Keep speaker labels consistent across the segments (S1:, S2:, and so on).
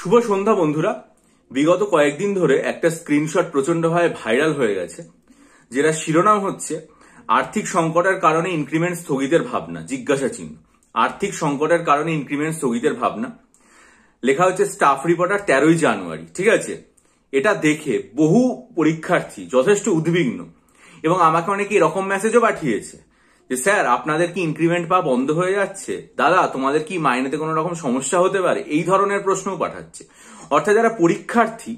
S1: শুভ সন্ধ্যা, বন্ধুরা। বিগত কয়েকদিন ধরে একটা স্ক্রিনশট প্রচন্ডভাবে ভাইরাল হয়ে গেছে যেটা শিরোনাম হচ্ছে, আর্থিক সংকটের কারণে ইনক্রিমেন্ট স্থগিতের ভাবনা, জিজ্ঞাসা চিহ্ন। আর্থিক সংকটের কারণে ইনক্রিমেন্ট স্থগিতের ভাবনা। লেখা হচ্ছে, স্টাফ রিপোর্টার তেরোই জানুয়ারি ঠিক আছে? এটা দেখে বহু পরীক্ষার্থী যথেষ্ট উদ্বিগ্ন, এবং আমাকে অনেকে এরকম মেসেজও পাঠিয়েছে। যে, স্যার, আপনাদের কি ইনক্রিমেন্ট পা বন্ধ হয়ে যাচ্ছে? দাদা, তোমাদের কি মাইনেতে কোনো রকম সমস্যা হতে পারে? এই ধরনের প্রশ্নও পাঠাচ্ছে। অর্থাৎ যারা পরীক্ষার্থী,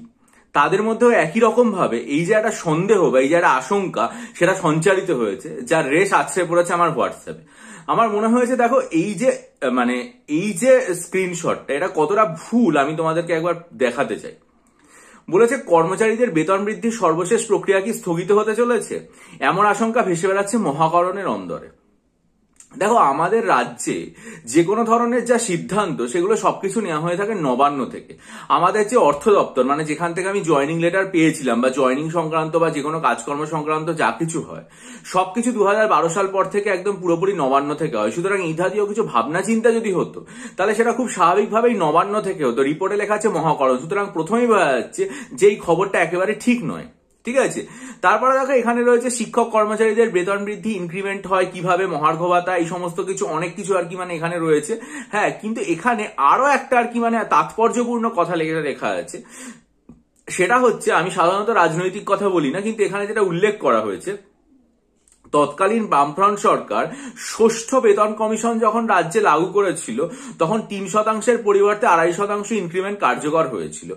S1: তাদের মধ্যেও একই রকম ভাবে এই যে একটা সন্দেহ বা এই যে একটা আশঙ্কা, সেটা সঞ্চারিত হয়েছে, যার রেশ আছড়ে পড়েছে আমার হোয়াটসঅ্যাপে। আমার মনে হয়েছে, দেখো, এই যে মানে এই যে স্ক্রিনশটটা এটা কতটা ভুল আমি তোমাদেরকে একবার দেখাতে চাই। বলেছে কর্মচারীদের বেতন বৃদ্ধির সর্বশেষ প্রক্রিয়া কি স্থগিত হতে চলেছে? এমন আশঙ্কা ভেসে বেড়াচ্ছে মহাকরণের অন্দরে। দেখো, আমাদের রাজ্যে যে কোনো ধরনের যা সিদ্ধান্ত, সেগুলো সবকিছু নেওয়া হয়ে থাকে নবান্ন থেকে। আমাদের যে অর্থ দপ্তর মানে যেখান থেকে আমি জয়নিং লেটার পেয়েছিলাম, বা জয়নিং সংক্রান্ত, বা যে কোনো কাজকর্ম সংক্রান্ত যা কিছু হয়, সবকিছু দু হাজার বারো সাল পর থেকে একদম পুরোপুরি নবান্ন থেকে হয়। সুতরাং ধাদিও কিছু ভাবনা চিন্তা যদি হতো, তাহলে সেটা খুব স্বাভাবিকভাবেই নবান্ন থেকে হতো। রিপোর্টে লেখা আছে মহাকরণ। সুতরাং প্রথমেই বোঝা যাচ্ছে যে এই খবরটা একেবারে ঠিক নয়। ঠিক আছে? তারপরে দেখো, এখানে রয়েছে শিক্ষক কর্মচারীদের বেতন বৃদ্ধি ইনক্রিমেন্ট হয় কীভাবে মহার্ঘ ভাতা এই সমস্ত কিছু, অনেক কিছু আর কি মানে এখানে রয়েছে। হ্যাঁ কিন্তু এখানে আরও একটা আর কি মানে তাৎপর্যপূর্ণ কথা লেখা লেখা আছে। সেটা হচ্ছে, আমি সাধারণত রাজনৈতিক কথা বলি না, কিন্তু এখানে যেটা উল্লেখ করা হয়েছে তৎকালীন বামফ্রন্ট সরকার ষষ্ঠ বেতন কমিশন যখন রাজ্যে লাগু করেছিল, তখন তিন শতাংশের পরিবর্তে আড়াই শতাংশ ইনক্রিমেন্ট কার্যকর হয়েছিল।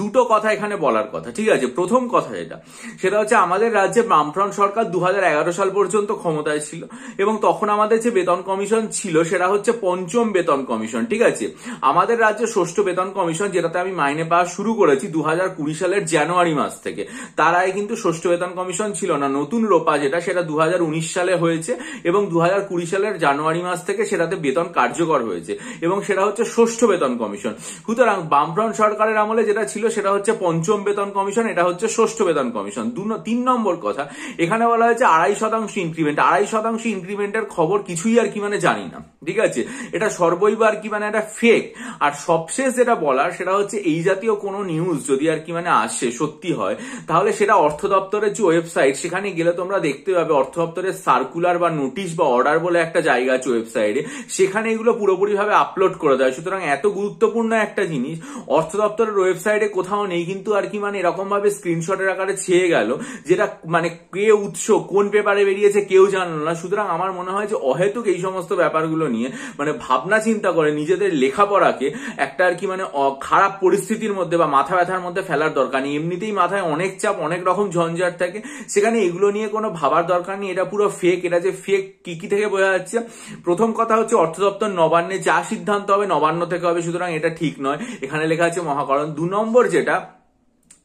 S1: দুটো কথা এখানে বলার কথা, ঠিক আছে? প্রথম কথা যেটা, সেটা হচ্ছে আমাদের রাজ্যে বামফ্রন্ট সরকার দু হাজার এগারো সাল পর্যন্ত ক্ষমতায় ছিল এবং তখন আমাদের যে বেতন কমিশন ছিল, সেটা হচ্ছে পঞ্চম বেতন কমিশন, ঠিক আছে? আমাদের রাজ্যে ষষ্ঠ বেতন কমিশন, যেটাতে আমি মাইনে পাওয়া শুরু করেছি দু হাজার কুড়ি সালের জানুয়ারি মাস থেকে, তার আগে কিন্তু ষষ্ঠ বেতন কমিশন ছিল না। নতুন রোপা যেটা, সেটা দু হাজার সালে হয়েছে এবং দু হাজার কুড়ি সালের জানুয়ারি মাস থেকে সেটাতে বেতন কার্যকর হয়েছে এবং সেটা হচ্ছে ষষ্ঠ বেতন কমিশন। সুতরাং বামফ্রন্ট সরকারের আমলে যেটা ছিল সেটা হচ্ছে পঞ্চম বেতন কমিশন, এটা হচ্ছে ষষ্ঠ বেতন কমিশন। দু তিন নম্বর কথা, এখানে বলা হয়েছে আড়াই শতাংশ ইনক্রিমেন্ট আড়াই শতাংশ ইনক্রিমেন্টের খবর কিছুই আর কি মানে জানি না, ঠিক আছে? এটা সর্বৈব আর কি মানে একটা ফেক আর সবশেষ যেটা বলার, সেটা হচ্ছে এই জাতীয় কোনো নিউজ যদি আর কি মানে আসে, সত্যি হয়, তাহলে সেটা অর্থ দপ্তরের যে ওয়েবসাইট সেখানে গেলে তোমরা দেখতে পাবে অর্থ দপ্তরের সার্কুলার বা নোটিশ বা অর্ডার বলে একটা জায়গা আছে ওয়েবসাইটে সেখানে এগুলো পুরোপুরিভাবে আপলোড করে দেয় সুতরাং এত গুরুত্বপূর্ণ একটা জিনিস, অর্থ দপ্তরের ওয়েবসাইটে কোথাও নেই, কিন্তু আর কি মানে এরকম ভাবে স্ক্রিনশটের আকারে ছেয়ে গেল, যেটা মানে কে উৎস, কোন পেপারে বেরিয়েছে কেউ জানলো না। সুতরাং আমার মনে হয় যে অহেতুক এই সমস্ত ব্যাপারগুলো নিয়ে মানে ভাবনা চিন্তা করে নিজেদের লেখাপড়াকে একটা আর কি মানে খারাপ পরিস্থিতির মধ্যে বা মাথা ব্যথার মধ্যে ফেলার দরকার নেই। এমনিতেই মাথায় অনেক চাপ, অনেক রকম ঝঞ্ঝাট থাকে। সেখানে এগুলো নিয়ে কোনো ভাবার দরকার নেই। এটা পুরো ফেক এটা যে ফেক কি কি থেকে বোঝা যাচ্ছে? প্রথম কথা হচ্ছে অর্থ দপ্তর নবান্নে যা সিদ্ধান্ত হবে নবান্ন থেকে হবে, সুতরাং এটা ঠিক নয়। এখানে লেখা আছে মহাকরণ। দু নম্বর যেটা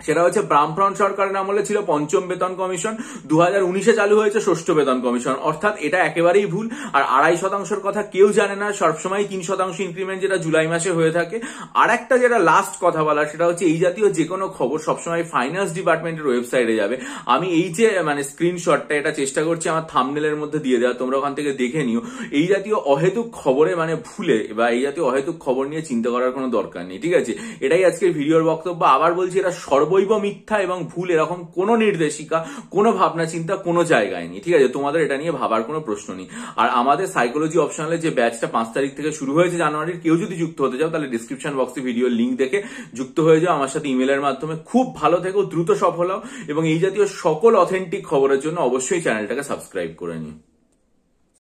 S1: সেটা হচ্ছে বামফ্রন্ট সরকারের আমলে ছিল পঞ্চম বেতন কমিশন। দু উনিশে চালু হয়েছে ষষ্ঠ বেতন কমিশন। অর্থাৎ এটা একেবারেই ভুল। আর আড়াই শতাংশের কথা কেউ জানে না। সবসময় তিন শতাংশ ইনক্রিমেন্ট যেটা জুলাই মাসে হয়ে থাকে। আর একটা যেটা লাস্ট কথা বলার, সেটা হচ্ছে এই জাতীয় যে কোনো খবর সবসময় ফাইন্যান্স ডিপার্টমেন্টের ওয়েবসাইটে যাবে। আমি এই যে মানে স্ক্রিনশটটা এটা চেষ্টা করছি আমার থামনেলের মধ্যে দিয়ে দেওয়া তোমরা ওখান থেকে দেখে নিও। এই জাতীয় অহেতুক খবরে মানে ভুলে বা এই জাতীয় অহেতুক খবর নিয়ে চিন্তা করার কোনো দরকার নেই, ঠিক আছে? এটাই আজকের ভিডিওর বক্তব্য। আবার বলছি, এটা সর্ব সর্বৈব মিথ্যা এবং ভুল এরকম কোনো নির্দেশিকা, কোনো ভাবনা চিন্তা কোনো জায়গায় নেই। ঠিক আছে? তোমাদের এটা নিয়ে ভাবার কোনো প্রশ্ন নেই। আর আমাদের সাইকোলজি অপশনালে যে ব্যাচটা পাঁচ তারিখ থেকে শুরু হয়েছে জানুয়ারির, কেউ যদি যুক্ত হতে চাও তাহলে ডিসক্রিপশন বক্সে ভিডিওর লিঙ্ক দেখে যুক্ত হয়ে যাও। আমার সাথে ইমেলের মাধ্যমে খুব ভালো থেকো, দ্রুত সফল হও এবং এই জাতীয় সকল অথেন্টিক খবরের জন্য অবশ্যই চ্যানেলটাকে সাবস্ক্রাইব করে নিও।